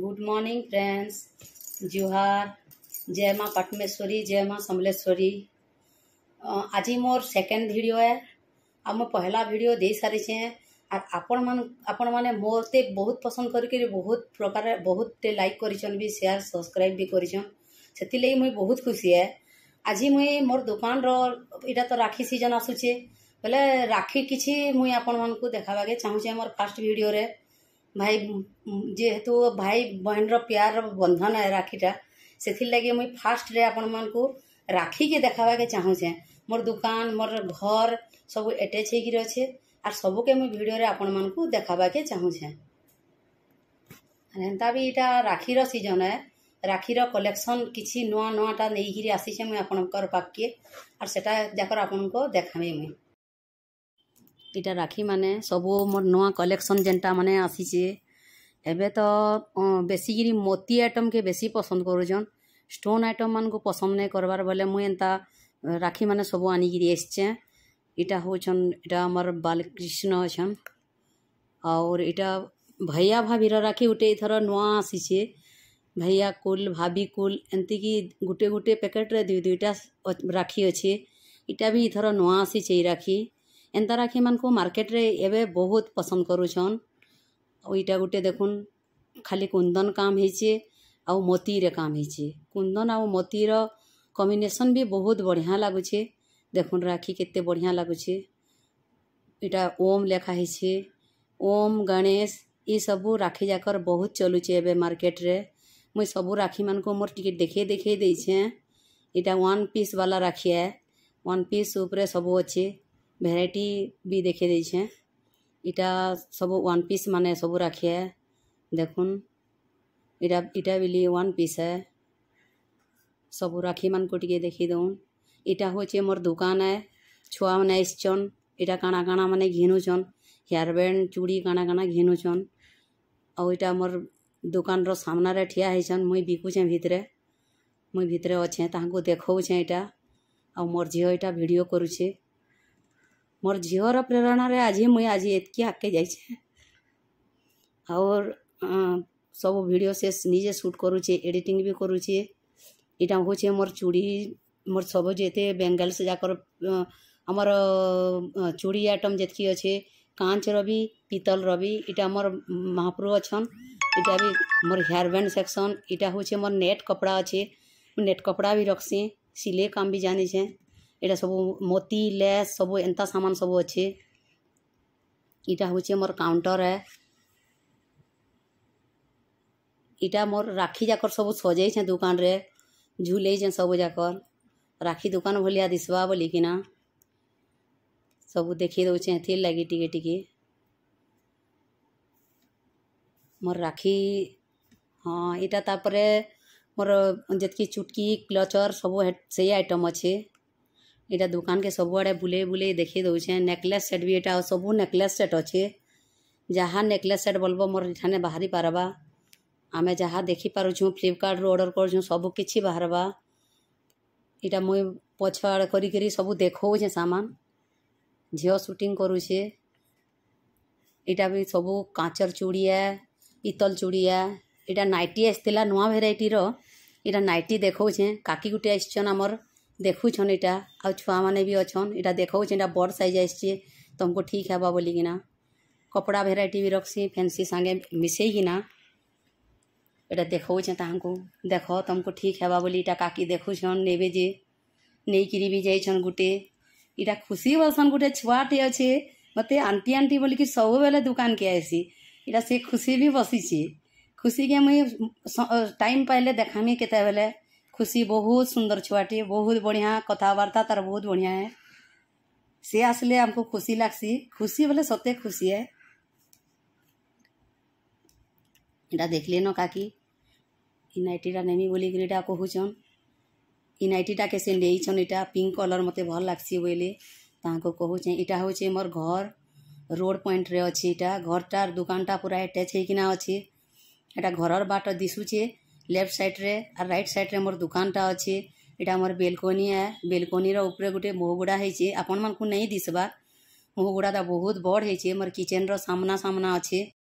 good morning friends जुहार जय माँ पटमेश्वरी जय माँ समलेश्वरी आज मोर सेकेंड भिड है आ मो पहला भिड़ियो दे सारी आर आपण मैंने मोरते बहुत पसंद करके बहुत प्रकार बहुत लाइक कर भी सेयार सब्सक्राइब भी करछन से मुई बहुत खुशी है आज मुई मोर दुकान रो इटा तो राखी सीजन आसुचे ବେଲେ ରାକ୍ଷୀ କିଛି ମୁଇଁ ଆପଣମାନଙ୍କୁ ଦେଖାବାକେ ଚାହୁଁଛେ ମୋର ଫାର୍ଷ୍ଟ ଭିଡ଼ିଓରେ ଭାଇ ଯେହେତୁ ଭାଇ ବହିନର ପିଆରର ବନ୍ଧନ ଏ ରାକ୍ଷୀଟା ସେଥିର୍ଲାଗି ମୁଇଁ ଫାର୍ଷ୍ଟରେ ଆପଣମାନଙ୍କୁ ରାକ୍ଷୀକେ ଦେଖାବାକେ ଚାହୁଁଛେ ମୋର ଦୁକାନ ମୋର ଘର ସବୁ ଏଟାଚ୍ ହେଇକିରି ଅଛେ ଆର୍ ସବୁକେ ମୁଇଁ ଭିଡ଼ିଓରେ ଆପଣମାନଙ୍କୁ ଦେଖାବାକେ ଚାହୁଁଛେ ଆର୍ ଏନ୍ତା ବି ଇଟା ରାକ୍ଷୀର ସିଜନ୍ ଏ ରାକ୍ଷୀର କଲେକ୍ସନ୍ କିଛି ନୂଆ ନୂଆଟା ନେଇକିରି ଆସିଛେ ମୁଇଁ ଆପଣଙ୍କର ପାଖକେ ଆର୍ ସେଟା ଯାକର ଆପଣଙ୍କୁ ଦେଖାମି ମୁଇଁ ଇଟା ରାକ୍ଷୀ ମାନେ ସବୁ ମୋର୍ ନୂଆ କଲେକ୍ସନ୍ ଯେନ୍ଟା ମାନେ ଆସିଛେ ଏବେ ତ ବେଶୀକିରି ମୋତି ଆଇଟମ୍କେ ବେଶୀ ପସନ୍ଦ କରୁଛନ୍ ଷ୍ଟୋନ୍ ଆଇଟମ୍ମାନଙ୍କୁ ପସନ୍ଦ ନାଇଁ କର୍ବାର୍ ବେଲେ ମୁଇଁ ଏନ୍ତା ରାକ୍ଷୀମାନେ ସବୁ ଆନିକିରି ଆସିଛେଁ ଇଟା ହଉଛନ୍ ଇଟା ଆମର୍ ବାଲକ୍ରିଷ୍ଣ ଅଛନ୍ ଆଉର୍ ଇଟା ଭାଇଆ ଭାବିର ରାକ୍ଷୀ ଗୁଟେ ଏଥର ନୂଆ ଆସିଛେ ଭାଇଆ କୁଲ୍ ଭାବି କୁଲ୍ ଏନ୍ତିକି ଗୁଟେ ଗୁଟେ ପ୍ୟାକେଟ୍ରେ ଦୁଇ ଦୁଇଟା ରାକ୍ଷୀ ଅଛେ ଇଟା ବି ଇଥର ନୂଆ ଆସିଛେ ଇ ରାକ୍ଷୀ ଏନ୍ତା ରାକ୍ଷୀମାନଙ୍କୁ ମାର୍କେଟ୍ରେ ଏବେ ବହୁତ ପସନ୍ଦ କରୁଛନ୍ ଆଉ ଇଟା ଗୋଟେ ଦେଖୁନ୍ ଖାଲି କୁନ୍ଦନ କାମ ହେଇଛେ ଆଉ ମୋତିରେ କାମ ହେଇଛେ କୁନ୍ଦନ ଆଉ ମୋତିର କମ୍ବିନେସନ୍ ବି ବହୁତ ବଢ଼ିଆ ଲାଗୁଛେ ଦେଖୁନ୍ ରାକ୍ଷୀ କେତେ ବଢ଼ିଆ ଲାଗୁଛେ ଇଟା ଓମ୍ ଲେଖା ହେଇଛେ ଓମ୍ ଗଣେଶ ଇସବୁ ରାକ୍ଷୀ ଯାକର ବହୁତ ଚଲୁଛେ ଏବେ ମାର୍କେଟ୍ରେ ମୁଇଁ ସବୁ ରାକ୍ଷୀମାନଙ୍କୁ ମୋର ଟିକେ ଦେଖେଇ ଦେଖେଇ ଦେଇଛେଁ ଇଟା ୱାନ୍ ପିସ୍ ବାଲା ରାକ୍ଷୀ ଏ ୱାନ୍ ପିସ୍ ଉପରେ ସବୁ ଅଛେ ଭେରାଇଟି ବି ଦେଖେଇ ଦେଇଛେଁ ଇଟା ସବୁ ୱାନ୍ ପିସ୍ ମାନେ ସବୁ ରାଖେ ଦେଖୁନ୍ ଇଟା ଇଟା ବିଲି ୱାନ୍ ପିସ୍ ଏ ସବୁ ରାକ୍ଷୀମାନଙ୍କୁ ଟିକେ ଦେଖି ଦଉନ୍ ଇଟା ହଉଛେ ମୋର୍ ଦୁକାନ୍ ଏ ଛୁଆମାନେ ଆସିଛନ୍ ଇଟା କାଣା କାଣା ମାନେ ଘିନୁଛନ୍ ହେୟାରବ୍ୟାଣ୍ଡ ଚୁଡ଼ି କାଣା କାଣା ଘିନୁଛନ୍ ଆଉ ଇଟା ମୋର୍ ଦୁକାନ୍ର ସାମ୍ନାରେ ଠିଆ ହେଇଛନ୍ ମୁଇଁ ବିକୁଛେଁ ଭିତରେ ମୁଇଁ ଭିତରେ ଅଛେଁ ତାହାଙ୍କୁ ଦେଖଉଛେଁ ଇଟା ଆଉ ମୋର୍ ଝିଅ ଇଟା ଭିଡ଼ିଓ କରୁଛେ ମୋର ଝିଅର ପ୍ରେରଣାରେ ଆଜି ମୁଇଁ ଆଜି ଏତ୍କି ଆଗକେ ଯାଇଛେ ଆଉର୍ ସବୁ ଭିଡ଼ିଓ ସେ ନିଜେ ସୁଟ୍ କରୁଛେ ଏଡ଼ିଟିଂ ବି କରୁଛେ ଇଟା ହଉଛେ ମୋର ଚୁଡ଼ି ମୋର ସବୁ ଯେତେ ବେଙ୍ଗଲ୍ସ ଯାକର ଆମର ଚୁଡ଼ି ଆଇଟମ୍ ଯେତ୍କି ଅଛେ କାଁଚର ବି ପିତଲର ବି ଇଟା ମୋର ମହାପ୍ରଭୁ ଅଛନ୍ ଇଟା ବି ମୋର ହେୟାର୍ ବ୍ୟାଣ୍ଡ ସେକ୍ସନ୍ ଇଟା ହଉଛେ ମୋର ନେଟ୍ କପଡ଼ା ଅଛେ ନେଟ୍ କପଡ଼ା ବି ରଖ୍ସି ସିଲେଇ କାମ୍ ବି ଜାନିଛେଁ यहाँ सब मोती लेस सब एंता सामान सब अच्छे इटा हूँ मोर काउंटर है इटा मोर राखी जाकर सब सजे छे दुकान रे झूल छे सब जाकर राखी दुकान भलिया दिशा दिशवा बोलिकिना सब देखे दौचे लगे टिके टिके मोर राखी हाँ इटा तापर मोर जितकी चुटकी क्लचर सब से आइटम अच्छे ଏଇଟା ଦୋକାନକେ ସବୁଆଡ଼େ ବୁଲେଇ ବୁଲେଇ ଦେଖେଇ ଦେଉଛେଁ ନେକଲେସ୍ ସେଟ୍ ବି ଏଇଟା ସବୁ ନେକଲେସ୍ ସେଟ୍ ଅଛେ ଯାହା ନେକଲେସ୍ ସେଟ୍ ବୋଲବ ମୋର ଏଠାନେ ବାହାରି ପାରବା ଆମେ ଯାହା ଦେଖିପାରୁଛୁଁ ଫ୍ଲିପକାର୍ଟରୁ ଅର୍ଡ଼ର୍ କରୁଛୁଁ ସବୁ କିଛି ବାହାରବା ଇଟା ମୁଇଁ ପଛଆଡ଼ କରିକିରି ସବୁ ଦେଖଉଛେ ସାମାନ୍ ଝିଅ ସୁଟିଂ କରୁଛେ ଇଟା ବି ସବୁ କାଚର ଚୁଡ଼ିଆ ଇତଲ ଚୁଡ଼ିଆ ଇଟା ନାଇଟି ଆସିଥିଲା ନୂଆ ଭେରାଇଟିର ଇଟା ନାଇଟି ଦେଖଉଛେଁ କାକି ଗୁଟେ ଆସିଛନ୍ ଆମର୍ ଦେଖୁଛନ୍ ଇଟା ଆଉ ଛୁଆମାନେ ବି ଅଛନ୍ ଇଟା ଦେଖଉଛେଁ ଇଟା ବଡ଼୍ ସାଇଜ୍ ଆସିଛେ ତମ୍କୁ ଠିକ୍ ହେବା ବୋଲିକିନା କପଡ଼ା ଭେରାଇଟି ବି ରଖ୍ସି ଫେନ୍ସି ସାଙ୍ଗେ ମିଶେଇକିନା ଏଇଟା ଦେଖଉଛେଁ ତାହାଙ୍କୁ ଦେଖ ତମ୍କୁ ଠିକ୍ ହେବା ବୋଲି ଇଟା କାକି ଦେଖୁଛନ୍ ନେବେ ଯେ ନେଇକିରି ବି ଯାଇଛନ୍ ଗୁଟେ ଇଟା ଖୁସି ବୋଲ୍ସନ୍ ଗୁଟେ ଛୁଆଟେ ଅଛେ ମୋତେ ଆଣ୍ଟି ଆଣ୍ଟି ବୋଲିକି ସବୁବେଲେ ଦୁକାନ୍କେ ଆଏସି ଇଟା ସେ ଖୁସି ବି ବସିଛେ ଖୁସିକେ ମୁଇଁ ଟାଇମ୍ ପାଇଲେ ଦେଖାମି କେତେବେଲେ खुशी ବହୁତ ସୁନ୍ଦର ଛୁଆଟିଏ ବହୁତ ବଢ଼ିଆ କଥାବାର୍ତ୍ତା ତାର ବହୁତ ବଢ଼ିଆ ହେ ସେ ଆସିଲେ ଆମକୁ ଖୁସି ଲାଗ୍ସି ଖୁସି ବୋଲେ ସତେ ଖୁସି ହେ ଏଇଟା ଦେଖିଲେ ନ କାକି ଇ ନାଇଟିଟା ନେମି ବୋଲିକିରି ଏଇଟା କହୁଛନ୍ ଇ ନାଇଟିଟାକେ ସେ ନେଇଛନ୍ ଏଇଟା ପିଙ୍କ୍ କଲର୍ ମୋତେ ଭଲ ଲାଗ୍ସି ବୋଇଲେ ତାହାଙ୍କୁ କହୁଛେଁ ଇଟା ହଉଛେ ମୋର ଘର ରୋଡ଼ ପଏଣ୍ଟରେ ଅଛି ଇଟା ଘରଟାର ଦୁକାନଟା ପୁରା ଆଟାଚ୍ ହେଇକିନା ଅଛି ଏଇଟା ଘରର ବାଟ ଦିଶୁଛେ लेफ्ट साइड रे आ राइट साइड रे मोर दुकानटा अछि एटा मोर बेलकोनी है बेलकोनी रो ऊपर गुटे मोगुडा हेछि आपन मन को नै दिसबा मोगुडा त बहुत बड हेछि मोर किचन रो सामना सामना अछि